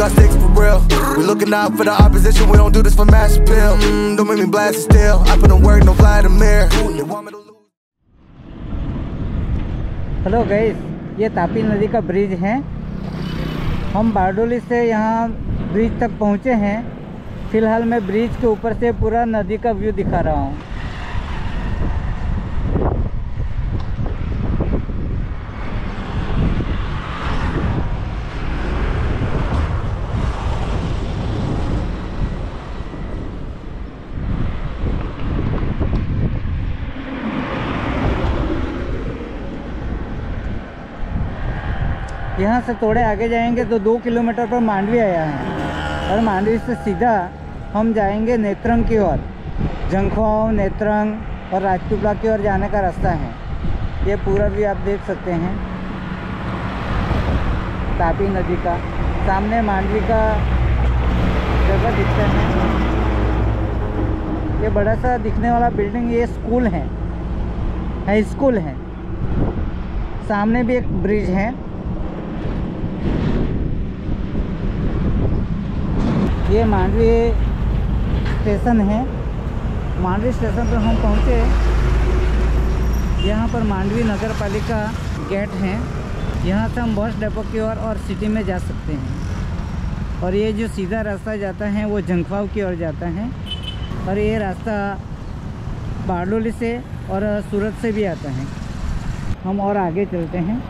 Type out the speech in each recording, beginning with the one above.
Uh, got sticks for real. We looking out for the opposition. We don't do this for mass appeal. Mm, don't make me blast it still. I put in work, no Vladimir. Hello guys ये तापी नदी का bridge है हम बारडोली से यहाँ bridge तक पहुँचे हैं फ़िलहाल मैं ब्रिज के ऊपर से पूरा नदी का व्यू दिखा रहा हूँ यहाँ से थोड़े आगे जाएँगे तो दो किलोमीटर पर मांडवी आया है। और मांडवी से सीधा हम जाएँगे नेत्रंग की ओर। जंखवाओ नेत्रंग और राजपीपला की ओर जाने का रास्ता है। ये पूरा भी आप देख सकते हैं। तापी नदी का। सामने मांडवी का जगह दिखता है। ये बड़ा सा दिखने वाला बिल्डिंग, ये स्कूल है। हाई स्कूल है। सामने भी एक ब्रिज है। ये मांडवी स्टेशन है। मांडवी स्टेशन पर हम पहुँचे। यहाँ पर मांडवी नगर पालिका गेट है। यहाँ से हम बस डेपो की ओर और सिटी में जा सकते हैं। और ये जो सीधा रास्ता जाता है, वो जंखवाव की ओर जाता है। और ये रास्ता बारडोली से और सूरत से भी आता है। हम और आगे चलते हैं।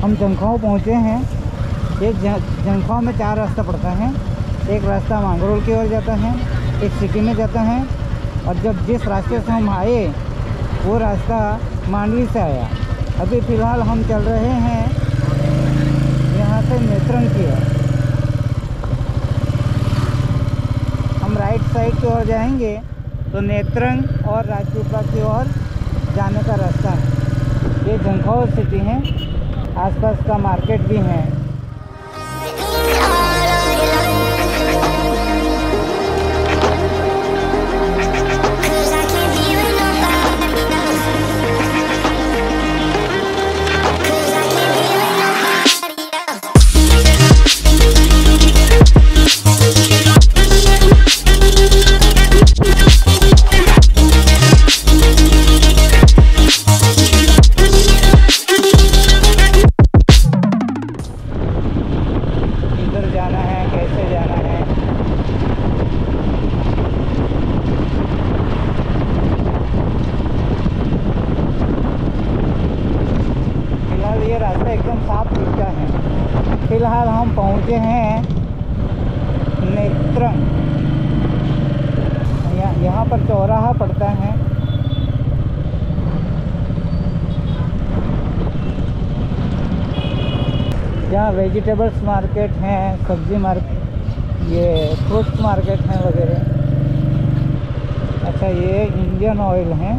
हम जंखवाव पहुँचे हैं। एक जंखवाव में चार रास्ता पड़ता है। एक रास्ता मांगरोल की ओर जाता है, एक सिटी में जाता है और जब जिस रास्ते से हम आए, वो रास्ता मांडवी से आया। अभी फ़िलहाल हम चल रहे हैं यहाँ से नेत्रंग की ओर। हम राइट साइड की ओर जाएँगे तो नेत्रंग और राजपीपला की ओर जाने का रास्ता है। ये जंखवाव सिटी है। आसपास का मार्केट भी है। जाना है कैसे जाना है फ़िलहाल ये रास्ता एकदम साफ़ दिखता है फ़िलहाल हम पहुँचे हैं नेत्रंग यहाँ यहाँ पर चौराहा पड़ता है जहाँ वेजिटेबल्स मार्केट हैं, सब्ज़ी मार्केट ये फ्रूट्स मार्केट हैं वगैरह। अच्छा ये इंडियन ऑयल है।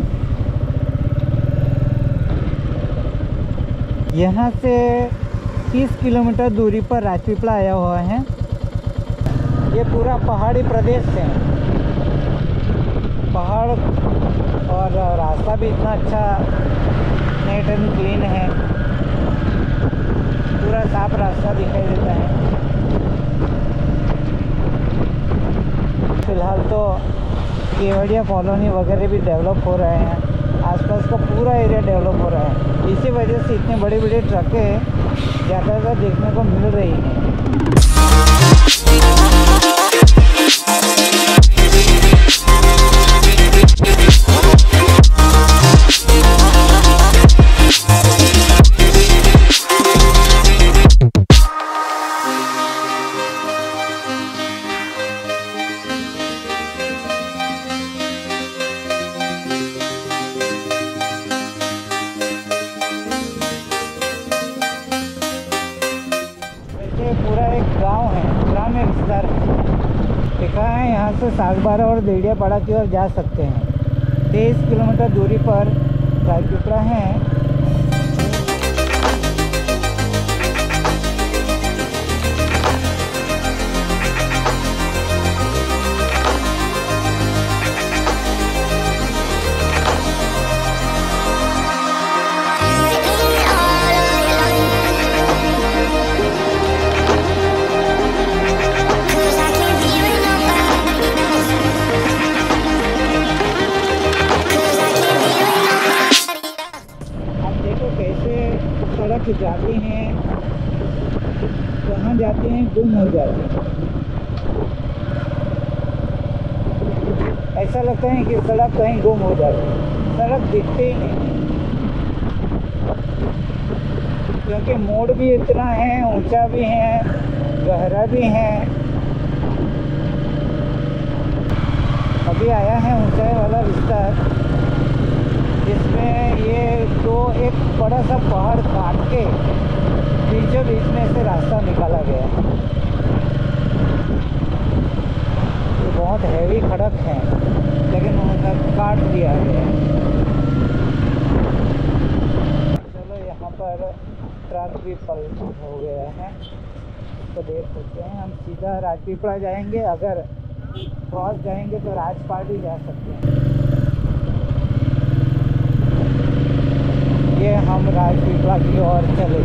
यहाँ से 30 किलोमीटर दूरी पर राजपीपला आया हुआ है। ये पूरा पहाड़ी प्रदेश है। पहाड़ और रास्ता भी इतना अच्छा नेट एंड क्लीन है। पूरा साफ़ रास्ता दिखाई देता है। फ़िलहाल तो केवड़िया कॉलोनी वगैरह भी डेवलप हो रहे हैं। आसपास का पूरा एरिया डेवलप हो रहा है। इसी वजह से इतने बड़े बड़े ट्रकें ज़्यादातर देखने को मिल रही हैं लिखा है, यहाँ से सागबारा और देड़ियापाड़ा की ओर जा सकते हैं। तेईस किलोमीटर दूरी पर राजपिपरा है। जाती गुम हो हैं ऐसा लगता है कि सड़क कहीं गुम हो जाती सड़क दिखते ही नहीं। क्योंकि मोड़ भी इतना है, ऊँचा भी है, गहरा भी है। अभी आया है ऊंचाई वाला विस्तार, जिसमें ये तो एक बड़ा सा पहाड़ काट के बीचों बीच में से रास्ता निकाला गया है। ये बहुत हैवी खड़क है, लेकिन उन्होंने काट दिया है। चलो यहाँ पर ट्रक भी पल हो गया है। तो देख सकते हैं, हम सीधा राजपीपला जाएँगे, अगर क्रॉस जाएँगे तो राजपाट ही जा सकते हैं। ये हम राजपीपला की ओर चले।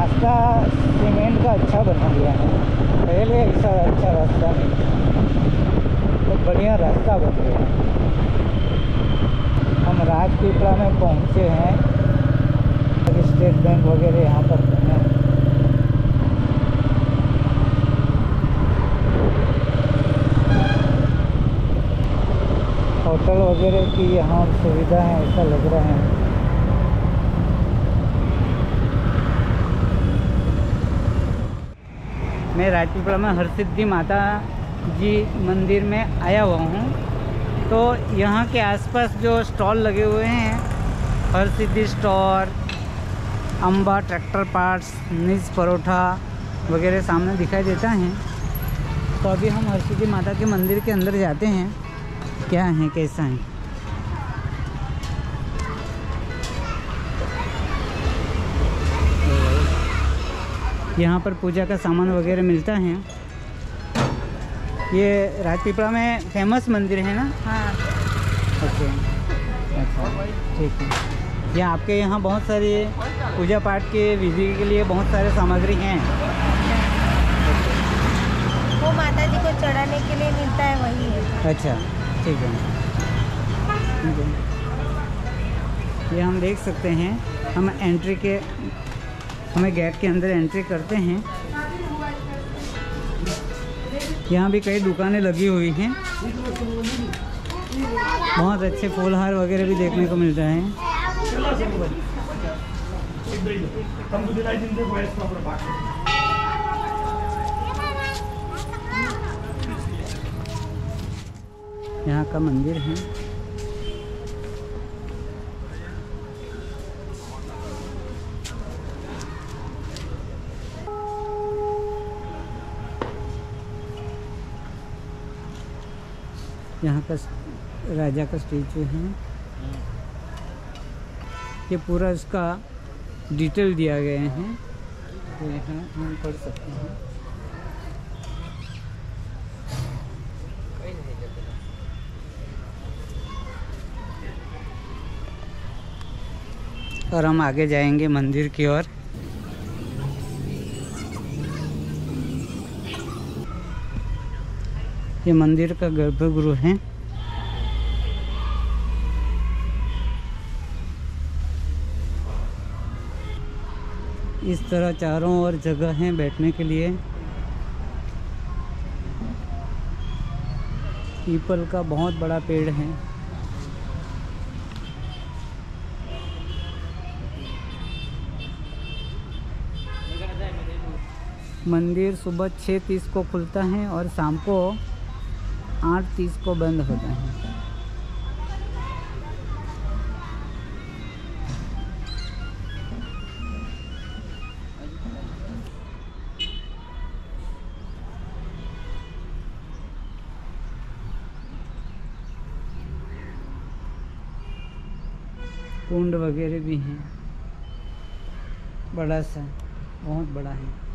रास्ता सीमेंट का अच्छा बना हुआ है। पहले ऐसा अच्छा रास्ता नहीं तो बढ़िया रास्ता बन गया। हम राजपीपला में पहुँचे हैं। स्टेट बैंक वगैरह यहाँ पर होटल वगैरह की यहाँ सुविधा है ऐसा लग रहा है। मैं राजपीपला में हरसिद्धि माता जी मंदिर में आया हुआ हूँ। तो यहाँ के आसपास जो स्टॉल लगे हुए हैं, Harsiddhi store Amba tractor parts, Nij Paratha वगैरह सामने दिखाई देता है। तो अभी हम हरसिद्धि माता के मंदिर के अंदर जाते हैं। क्या है, कैसा है? यहाँ पर पूजा का सामान वगैरह मिलता है। ये राजपीपला में फ़ेमस मंदिर है ना? हाँ। ओके। अच्छा ठीक है। ये आपके यहाँ बहुत सारी पूजा पाठ के विधि के लिए बहुत सारे सामग्री हैं। वो माता जी को चढ़ाने के लिए मिलता है वही है। अच्छा ठीक है। ये हम देख सकते हैं हम एंट्री के हमें गेट के अंदर एंट्री करते हैं। यहाँ भी कई दुकानें लगी हुई हैं। बहुत अच्छे फूलहार वगैरह भी देखने को मिल रहे हैं। यहाँ का मंदिर है। यहाँ का राजा का स्टेचू है। ये पूरा इसका डिटेल दिया गया है। तो यहाँ हम पढ़ सकते हैं। और हम आगे जाएँगे मंदिर की ओर। ये मंदिर का गर्भगृह है। इस तरह चारों ओर जगह है बैठने के लिए। पीपल का बहुत बड़ा पेड़ है। मंदिर सुबह छः तीस को खुलता है और शाम को आठ तीस को बंद होता है कुंड वगैरह भी हैं। बड़ा सा, बहुत बड़ा है।